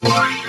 Bye.